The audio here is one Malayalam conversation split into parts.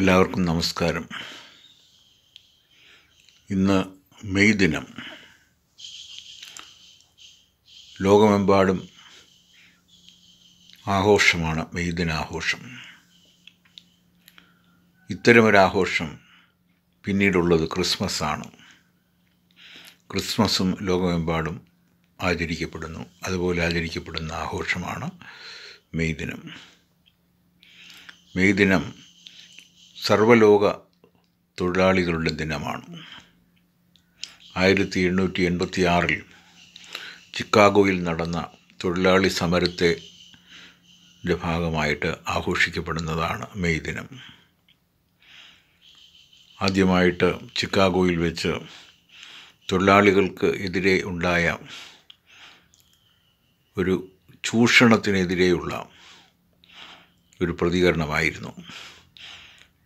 എല്ലാവർക്കും നമസ്കാരം. ഇന്ന് മെയ് ദിനം. ലോകമെമ്പാടും ആഘോഷമാണ് മെയ് ദിനാഘോഷം. ഇത്തരമൊരാഘോഷം പിന്നീടുള്ളത് ക്രിസ്മസാണ്. ക്രിസ്മസും ലോകമെമ്പാടും ആചരിക്കപ്പെടുന്നു. അതുപോലെ ആചരിക്കപ്പെടുന്ന ആഘോഷമാണ് മെയ് ദിനം. മെയ് ദിനം സർവലോക തൊഴിലാളികളുടെ ദിനമാണ്. ആയിരത്തി എണ്ണൂറ്റി എൺപത്തി ആറിൽ ചിക്കാഗോയിൽ നടന്ന തൊഴിലാളി സമരത്തെ ഭാഗമായിട്ട് ആഘോഷിക്കപ്പെടുന്നതാണ് മെയ് ദിനം. ആദ്യമായിട്ട് ചിക്കാഗോയിൽ വെച്ച് തൊഴിലാളികൾക്ക് എതിരെ ഉണ്ടായ ഒരു ചൂഷണത്തിനെതിരെയുള്ള ഒരു പ്രതികരണമായിരുന്നു.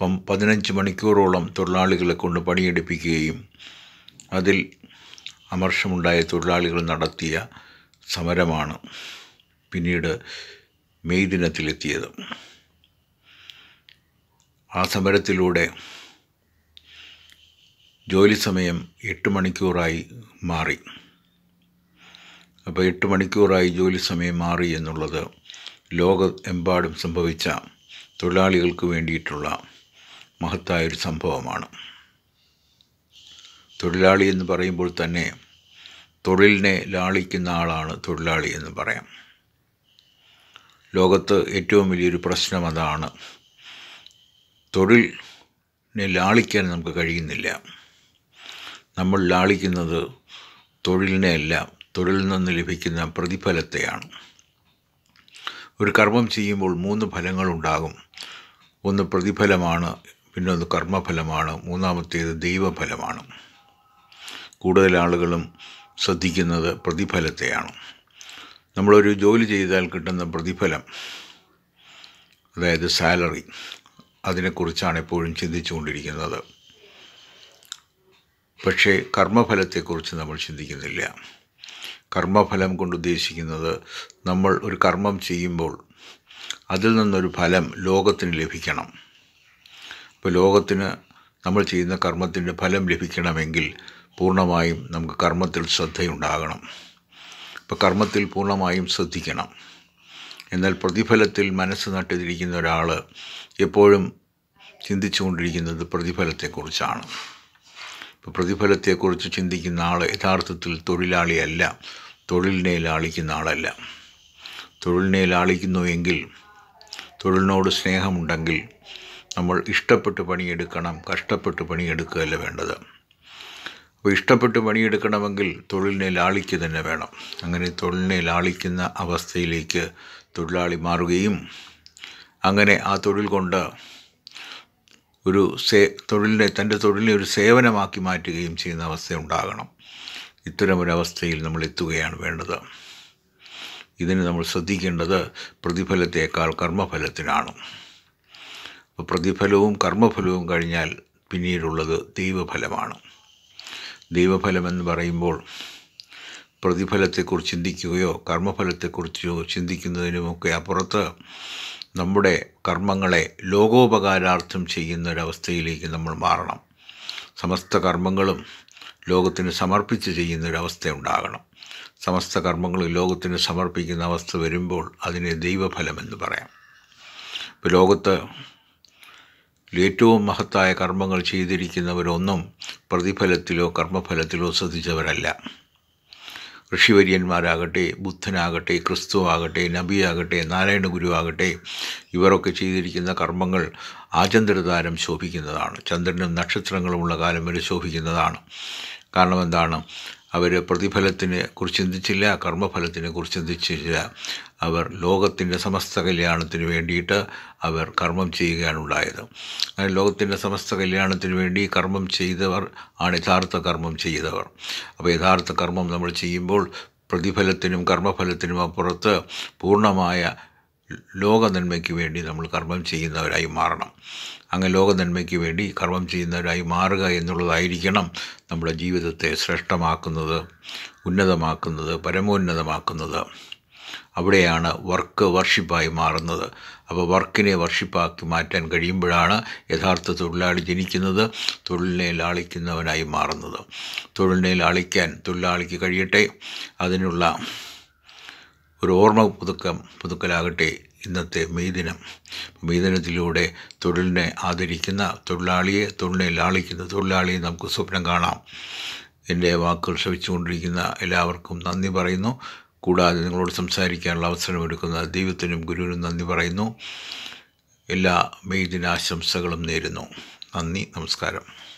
പതിനഞ്ച് മണിക്കൂറോളം തൊഴിലാളികളെ കൊണ്ട് പണിയെടുപ്പിക്കുകയും അതിൽ അമർഷമുണ്ടായ തൊഴിലാളികൾ നടത്തിയ സമരമാണ് പിന്നീട് മെയ് ദിനത്തിലെത്തിയത്. ആ സമരത്തിലൂടെ ജോലി സമയം എട്ട് മണിക്കൂറായി മാറി. അപ്പോൾ എട്ട് മണിക്കൂറായി ജോലി സമയം മാറി എന്നുള്ളത് ലോകമെമ്പാടും സംഭവിച്ച തൊഴിലാളികൾക്ക് വേണ്ടിയിട്ടുള്ള മഹത്തായൊരു സംഭവമാണ്. തൊഴിലാളി എന്ന് പറയുമ്പോൾ തന്നെ തൊഴിലിനെ ലാളിക്കുന്ന ആളാണ് തൊഴിലാളി എന്ന് പറയാം. ലോകത്ത് ഏറ്റവും വലിയൊരു പ്രശ്നം അതാണ് തൊഴിലിനെ ലാളിക്കാൻ നമുക്ക് കഴിയുന്നില്ല. നമ്മൾ ലാളിക്കുന്നത് തൊഴിലിനെ അല്ല തൊഴിലിൽ നിന്ന് ലഭിക്കുന്ന പ്രതിഫലത്തെയാണ്. ഒരു കർമ്മം ചെയ്യുമ്പോൾ മൂന്ന് ഫലങ്ങളുണ്ടാകും. ഒന്ന് പ്രതിഫലമാണ് പിന്നെ ഒന്ന് കർമ്മഫലമാണ് മൂന്നാമത്തേത് ദൈവഫലമാണ്. കൂടുതൽ ആളുകളും ശ്രദ്ധിക്കുന്നത് പ്രതിഫലത്തെയാണ്. നമ്മളൊരു ജോലി ചെയ്താൽ കിട്ടുന്ന പ്രതിഫലം അതായത് സാലറി അതിനെക്കുറിച്ചാണ് എപ്പോഴും ചിന്തിച്ചുകൊണ്ടിരിക്കുന്നത്. പക്ഷേ കർമ്മഫലത്തെക്കുറിച്ച് നമ്മൾ ചിന്തിക്കുന്നില്ല. കർമ്മഫലം കൊണ്ട് ഉദ്ദേശിക്കുന്നത് നമ്മൾ ഒരു കർമ്മം ചെയ്യുമ്പോൾ അതിൽ നിന്നൊരു ഫലം ലോകത്തിന് ലഭിക്കണം. ഇപ്പോൾ ലോകത്തിന് നമ്മൾ ചെയ്യുന്ന കർമ്മത്തിന്റെ ഫലം ലഭിക്കണമെങ്കിൽ പൂർണമായും നമുക്ക് കർമ്മത്തിൽ ശ്രദ്ധയുണ്ടാകണം. ഇപ്പോൾ കർമ്മത്തിൽ പൂർണമായും ശ്രദ്ധിക്കണം. എന്നാൽ പ്രതിഫലത്തിൽ മനസ്സ് നട്ടിരിക്കുന്ന ഒരാൾ എപ്പോഴും ചിന്തിച്ചുകൊണ്ടിരിക്കുന്നത് പ്രതിഫലത്തെക്കുറിച്ചാണ്. ഇപ്പോൾ പ്രതിഫലത്തെക്കുറിച്ച് ചിന്തിക്കുന്ന ആൾ യഥാർത്ഥത്തിൽ തൊഴിലാളിയല്ല തൊഴിലിനെ ലാളിക്കുന്ന ആളല്ല. തൊഴിലിനെ ലാളിക്കുന്നുവെങ്കിൽ തൊഴിലിനോട് സ്നേഹമുണ്ടെങ്കിൽ നമ്മൾ ഇഷ്ടപ്പെട്ട് പണിയെടുക്കണം കഷ്ടപ്പെട്ട് പണിയെടുക്കുകയല്ല വേണ്ടത്. അപ്പോൾ ഇഷ്ടപ്പെട്ട് പണിയെടുക്കണമെങ്കിൽ തൊഴിലിനെ ലാളിക്ക് തന്നെ വേണം. അങ്ങനെ തൊഴിലിനെ ലാളിക്കുന്ന അവസ്ഥയിലേക്ക് തൊഴിലാളി മാറുകയും അങ്ങനെ ആ തൊഴിൽ കൊണ്ട് ഒരു സേ തൊഴിലിനെ തന്റെ തൊഴിലിനെ ഒരു സേവനമാക്കി മാറ്റുകയും ചെയ്യുന്ന അവസ്ഥ ഉണ്ടാകണം. ഇത്തരമൊരവസ്ഥയിൽ നമ്മൾ എത്തുകയാണ് വേണ്ടത്. ഇതിന് നമ്മൾ ശ്രദ്ധിക്കേണ്ടത് പ്രതിഫലത്തേക്കാൾ കർമ്മഫലത്തിനാണ്. പ്രതിഫലവും കർമ്മഫലവും കഴിഞ്ഞാൽ പിന്നീടുള്ളത് ദൈവഫലമാണ്. ദൈവഫലമെന്ന് പറയുമ്പോൾ പ്രതിഫലത്തെക്കുറിച്ച് ചിന്തിക്കുകയോ കർമ്മഫലത്തെക്കുറിച്ചോ ചിന്തിക്കുന്നതിനുമൊക്കെ അപ്പുറത്ത് നമ്മുടെ കർമ്മങ്ങളെ ലോകോപകാരാർത്ഥം ചെയ്യുന്ന ഒരവസ്ഥയിലേക്ക് നമ്മൾ മാറണം. സമസ്ത കർമ്മങ്ങളും ലോകത്തിന് സമർപ്പിച്ച് ചെയ്യുന്ന ഒരവസ്ഥ ഉണ്ടാകണം. സമസ്ത കർമ്മങ്ങളും ലോകത്തിന് സമർപ്പിക്കുന്ന അവസ്ഥ വരുമ്പോൾ അതിനെ ദൈവഫലമെന്ന് പറയാം. ഇപ്പോൾ ലോകത്ത് ഏറ്റവും മഹത്തായ കർമ്മങ്ങൾ ചെയ്തിരിക്കുന്നവരൊന്നും പ്രതിഫലത്തിലോ കർമ്മഫലത്തിലോ ശ്രദ്ധിച്ചവരല്ല. ഋഷിവര്യന്മാരാകട്ടെ ബുദ്ധനാകട്ടെ ക്രിസ്തു ആകട്ടെ നബിയാകട്ടെ നാരായണ ഗുരു ആകട്ടെ ഇവരൊക്കെ ചെയ്തിരിക്കുന്ന കർമ്മങ്ങൾ ആചന്ദ്രതാരം ശോഭിക്കുന്നതാണ്. ചന്ദ്രനും നക്ഷത്രങ്ങളുമുള്ള കാലം വരെ ശോഭിക്കുന്നതാണ്. കാരണം എന്താണ്? അവർ പ്രതിഫലത്തിനെ കുറിച്ച് ചിന്തിച്ചില്ല കർമ്മഫലത്തിനെ കുറിച്ച് ചിന്തിച്ചില്ല. അവർ ലോകത്തിന്റെ സമസ്ത കല്യാണത്തിന് വേണ്ടിയിട്ട് അവർ കർമ്മം ചെയ്യുകയാണ് ഉണ്ടായത്. അങ്ങനെ ലോകത്തിന്റെ സമസ്ത കല്യാണത്തിന് വേണ്ടി കർമ്മം ചെയ്തവർ ആണ് യഥാർത്ഥ കർമ്മം ചെയ്തവർ. അപ്പോൾ യഥാർത്ഥ കർമ്മം നമ്മൾ ചെയ്യുമ്പോൾ പ്രതിഫലത്തിനും കർമ്മഫലത്തിനും അപ്പുറത്ത് പൂർണമായ ലോക നന്മയ്ക്ക് വേണ്ടി നമ്മൾ കർമ്മം ചെയ്യുന്നവരായി മാറണം. അങ്ങനെ ലോക നന്മയ്ക്ക് വേണ്ടി കർമ്മം ചെയ്യുന്നവരായി മാറുക എന്നുള്ളതായിരിക്കണം നമ്മുടെ ജീവിതത്തെ ശ്രേഷ്ഠമാക്കുന്നത് ഉന്നതമാക്കുന്നത് പരമോന്നതമാക്കുന്നത്. അവിടെയാണ് വർക്ക് വർഷിപ്പായി മാറുന്നത്. അപ്പോൾ വർക്കിനെ വർഷിപ്പാക്കി മാറ്റാൻ കഴിയുമ്പോഴാണ് യഥാർത്ഥ തൊഴിലാളി ജനിക്കുന്നത് തൊഴിലിനെ ലാളിക്കുന്നവനായി മാറുന്നത്. തൊഴിലിനെ ലാളിക്കാൻ തൊഴിലാളിക്ക് കഴിയട്ടെ. അതിനുള്ള ഒരു ഓർമ്മ പുതുക്കം പുതുക്കലാകട്ടെ ഇന്നത്തെ മെയ് ദിനം. മെയ് ദിനത്തിലൂടെ തൊഴിലിനെ ആദരിക്കുന്ന തൊഴിലാളിയെ തൊഴിലിനെ ലാളിക്കുന്ന തൊഴിലാളിയെ നമുക്ക് സ്വപ്നം കാണാം. എന്റെ വാക്കുകൾ ശ്രവിച്ചുകൊണ്ടിരിക്കുന്ന എല്ലാവർക്കും നന്ദി പറയുന്നു. കൂടാതെ നിങ്ങളോട് സംസാരിക്കാനുള്ള അവസരമൊരുക്കുന്ന ദൈവത്തിനും ഗുരുവിനും നന്ദി പറയുന്നു. എല്ലാ മെയ് ദിനാശംസകളും നേരുന്നു. നന്ദി നമസ്കാരം.